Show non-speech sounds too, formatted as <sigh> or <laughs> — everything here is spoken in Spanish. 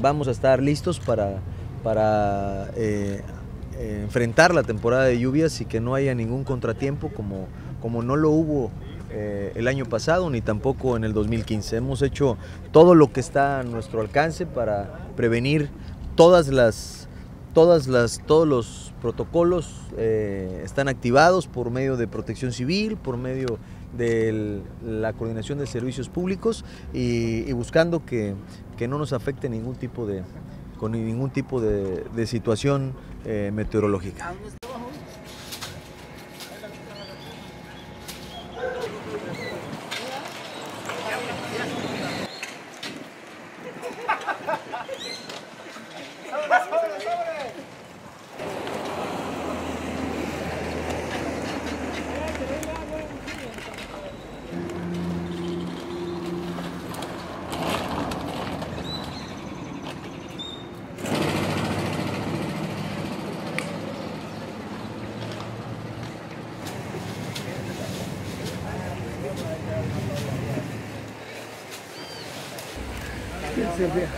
Vamos a estar listos para, para eh, enfrentar la temporada de lluvias y que no haya ningún contratiempo como, como no lo hubo eh, el año pasado ni tampoco en el 2015. Hemos hecho todo lo que está a nuestro alcance para prevenir todas las, todas las, todos los protocolos eh, están activados por medio de protección civil, por medio de la coordinación de servicios públicos y, buscando que, que, no nos afecte ningún tipo de, con ningún tipo de, de situación eh, meteorológica. <laughs> Quer dizer,